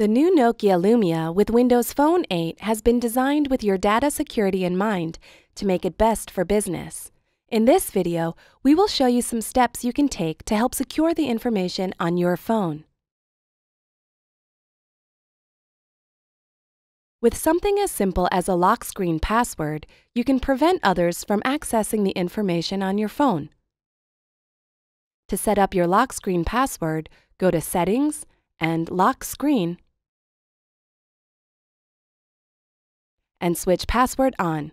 The new Nokia Lumia with Windows Phone 8 has been designed with your data security in mind to make it best for business. In this video, we will show you some steps you can take to help secure the information on your phone. With something as simple as a lock screen password, you can prevent others from accessing the information on your phone. To set up your lock screen password, go to Settings and Lock Screen and switch Password on.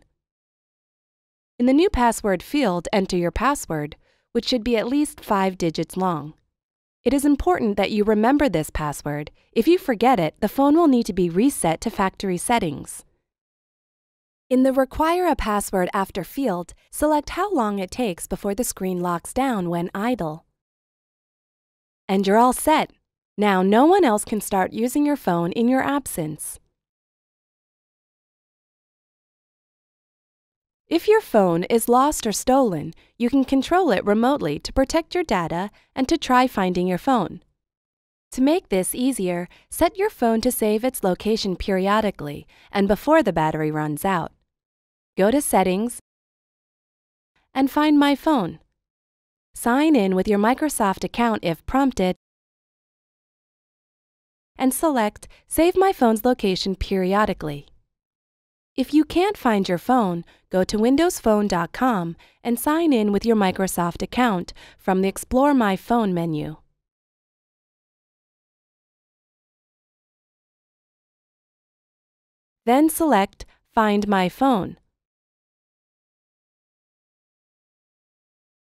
In the new password field, enter your password, which should be at least five digits long. It is important that you remember this password. If you forget it, the phone will need to be reset to factory settings. In the Require a Password After field, select how long it takes before the screen locks down when idle. And you're all set. Now no one else can start using your phone in your absence. If your phone is lost or stolen, you can control it remotely to protect your data and to try finding your phone. To make this easier, set your phone to save its location periodically and before the battery runs out. Go to Settings and find My Phone. Sign in with your Microsoft account if prompted and select Save my phone's location periodically. If you can't find your phone, go to windowsphone.com and sign in with your Microsoft account from the Explore My Phone menu. Then select Find My Phone.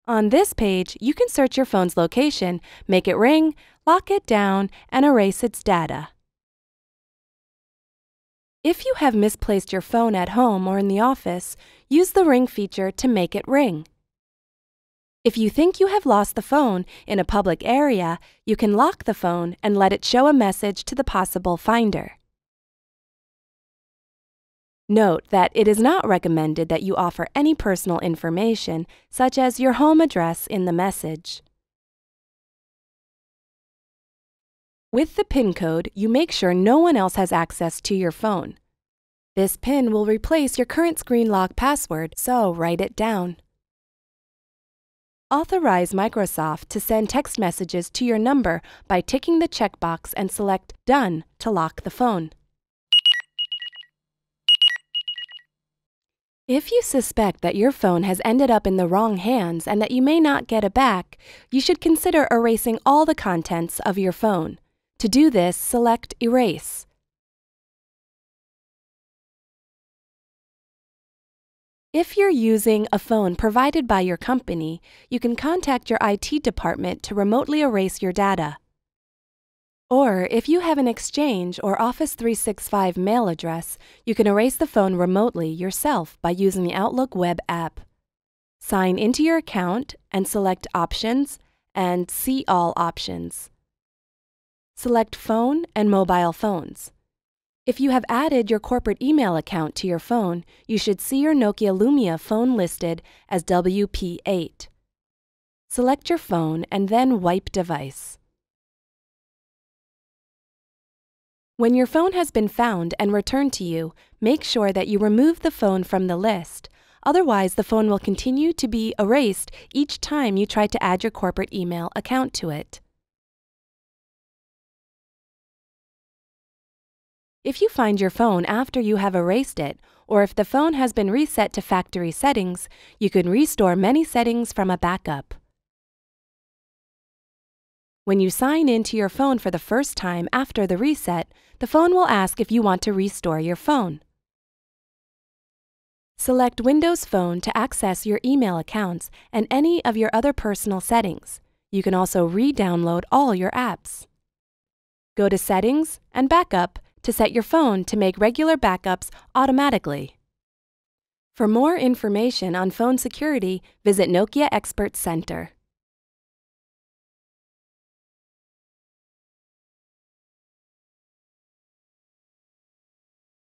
On this page, you can search your phone's location, make it ring, lock it down, and erase its data. If you have misplaced your phone at home or in the office, use the Ring feature to make it ring. If you think you have lost the phone in a public area, you can lock the phone and let it show a message to the possible finder. Note that it is not recommended that you offer any personal information, such as your home address, in the message. With the PIN code, you make sure no one else has access to your phone. This PIN will replace your current screen lock password, so write it down. Authorize Microsoft to send text messages to your number by ticking the checkbox and select Done to lock the phone. If you suspect that your phone has ended up in the wrong hands and that you may not get it back, you should consider erasing all the contents of your phone. To do this, select Erase. If you're using a phone provided by your company, you can contact your IT department to remotely erase your data. Or if you have an Exchange or Office 365 mail address, you can erase the phone remotely yourself by using the Outlook web app. Sign into your account and select Options and See All Options. Select Phone and Mobile Phones. If you have added your corporate email account to your phone, you should see your Nokia Lumia phone listed as WP8. Select your phone and then Wipe Device. When your phone has been found and returned to you, make sure that you remove the phone from the list. Otherwise, the phone will continue to be erased each time you try to add your corporate email account to it. If you find your phone after you have erased it, or if the phone has been reset to factory settings, you can restore many settings from a backup. When you sign in to your phone for the first time after the reset, the phone will ask if you want to restore your phone. Select Windows Phone to access your email accounts and any of your other personal settings. You can also re-download all your apps. Go to Settings and Backup to set your phone to make regular backups automatically. For more information on phone security, visit Nokia Expert Center.